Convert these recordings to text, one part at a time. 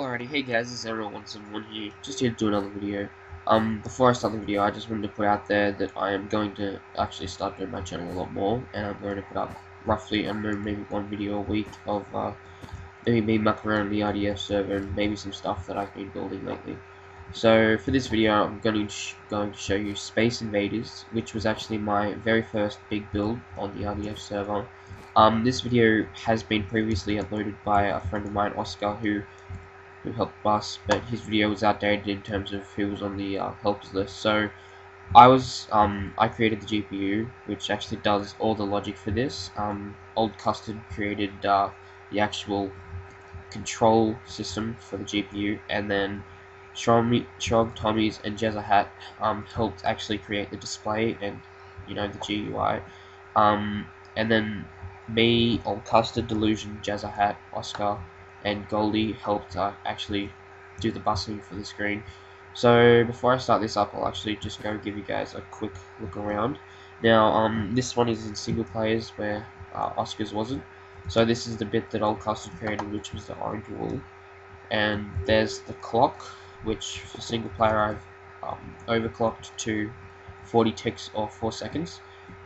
Alrighty, hey guys, this is Armorall171 here, just here to do another video. Um, before I start the video, I just wanted to put out there that I am going to actually start doing my channel a lot more, and I'm going to put up roughly, I know, maybe one video a week of, uh, maybe me mucking around the RDF server, and maybe some stuff that I've been building lately. So, for this video, I'm going to, going to show you Space Invaders, which was actually my very first big build on the RDF server. Um, this video has been previously uploaded by a friend of mine, Oscar, who who helped us, but his video was outdated in terms of who was on the uh, helps list. So I was um, I created the GPU, which actually does all the logic for this. Um, Old Custard created uh, the actual control system for the GPU, and then Shrog, Tommy's, and Jezzahat um, helped actually create the display and you know the GUI. Um, and then me, Old Custard, Delusion, Jezzahat, Oscar, and Goldie helped uh, actually do the busing for the screen. So before I start this up, I'll actually just go give you guys a quick look around. Now, um, this one is in single players where uh, Oscar's wasn't. So this is the bit that Old Custard created, which was the orange wall. And there's the clock, which for single player I've um, overclocked to 40 ticks or 4 seconds.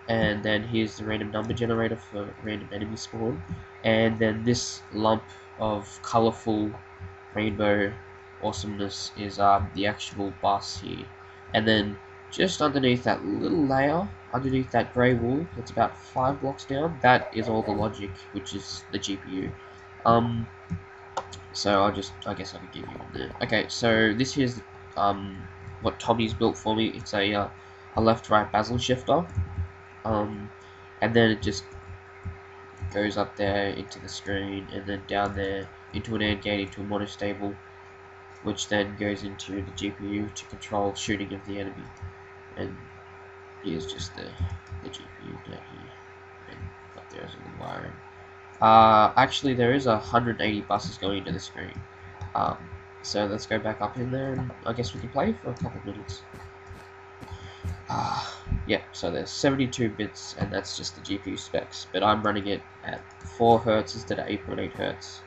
And then here's the random number generator for random enemy spawn. And then this lump of colorful rainbow awesomeness is um, the actual bus here. And then just underneath that little layer, underneath that grey wall, that's about five blocks down, that is all the logic, which is the GPU. Um, so I'll just, I guess I could give you one there. Okay, so this here's um, what Tommy's built for me. It's a, uh, a left-right barrel shifter. Um, and then it just goes up there into the screen and then down there into an AND gate into a monostable which then goes into the GPU to control shooting of the enemy. And here's just the, the GPU down here. And up there is a little wiring uh, actually there is a 180 buses going into the screen. Um, so let's go back up in there and I guess we can play for a couple of minutes. Uh, yeah, so there's 72 bits, and that's just the GPU specs, but I'm running it at 4 Hz instead of 8.8 Hz,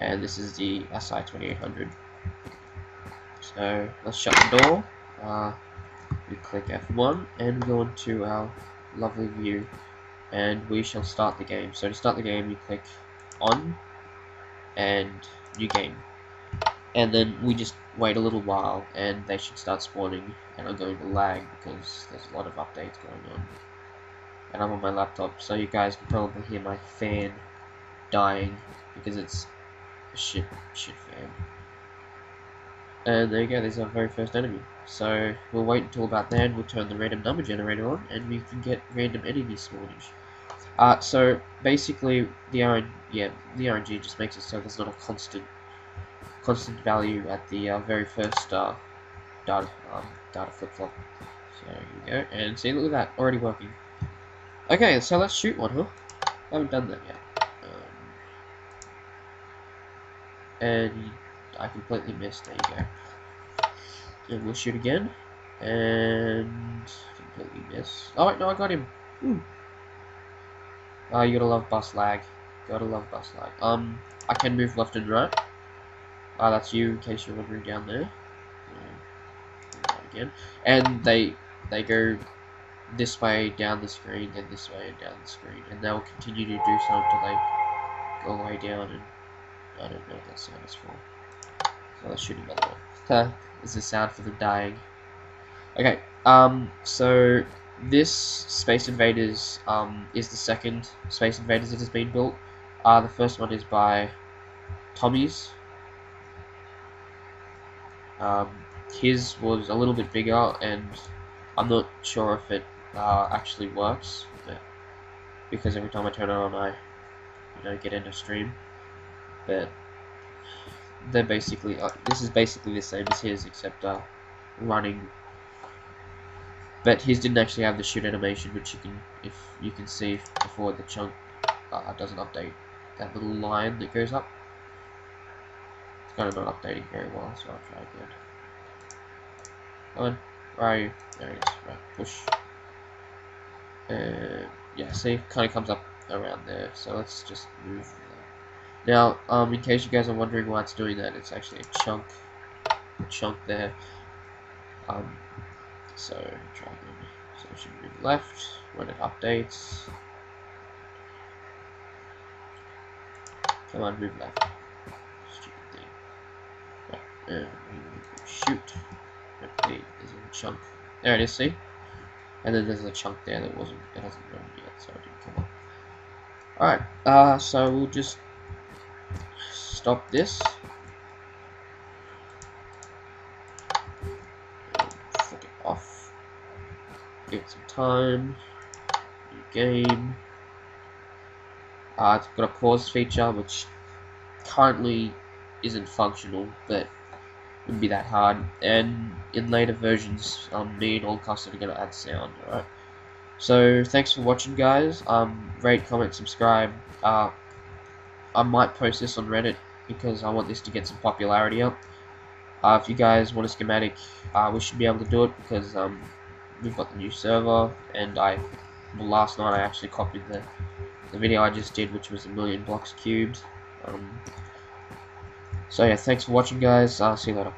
and this is the SI2800. So let's shut the door, uh, we click F1, and go into our lovely view, and we shall start the game. So to start the game, you click on, and new game and then we just wait a little while and they should start spawning and I'm going to lag because there's a lot of updates going on. And I'm on my laptop so you guys can probably hear my fan dying because it's a shit shit fan. And there you go there's our very first enemy. So we'll wait until about then we'll turn the random number generator on and we can get random enemy spawnage uh, so basically the RNG, yeah, the RNG just makes it so there's not a constant constant value at the uh, very first uh, data, um, data flip-flop. So here we go, and see, look at that, already working. Okay, so let's shoot one, huh? I haven't done that yet. Um, and I completely missed, there you go. And we'll shoot again, and completely miss. Oh wait, no, I got him. Ooh. Uh, you gotta love bus lag. Gotta love bus lag. Um, I can move left and right. Ah, that's you, in case you're wondering down there. Again. And they they go this way down the screen, then this way and down the screen, and they'll continue to do so until they go way down, and I don't know what that sound is for. So let's shoot another one. Huh, is the sound for them dying. Okay, um, so this Space Invaders um, is the second Space Invaders that has been built. Uh, the first one is by Tommy's, um, his was a little bit bigger, and I'm not sure if it uh, actually works, because every time I turn it on, I you know get into stream. But they're basically uh, this is basically the same as his, except uh, running. But his didn't actually have the shoot animation, which you can if you can see before the chunk uh, doesn't update that little line that goes up. It's kind of not updating very well, so I'll try again. Come on, where are you? There it is, right, push. And yeah, see, kind of comes up around there, so let's just move Now, um, in case you guys are wondering why it's doing that, it's actually a chunk, a chunk there. Um, so dragon, so it should move left when it updates. Come on, move left. Uh, shoot. There's a chunk. There it is, see? And then there's a chunk there that wasn't, it hasn't grown yet, so it didn't come up. Alright, uh, so we'll just stop this. Flick it off. Give it some time. New game. Uh, it's got a pause feature, which currently isn't functional, but wouldn't be that hard. And in later versions, um, me and Allcast are going to add sound, alright? So, thanks for watching, guys. Um, rate, comment, subscribe. Uh, I might post this on Reddit because I want this to get some popularity up. Uh, if you guys want a schematic, uh, we should be able to do it because um, we've got the new server, and I, well, last night I actually copied the, the video I just did, which was a million blocks cubed. Um, so yeah, thanks for watching, guys. I'll see you later.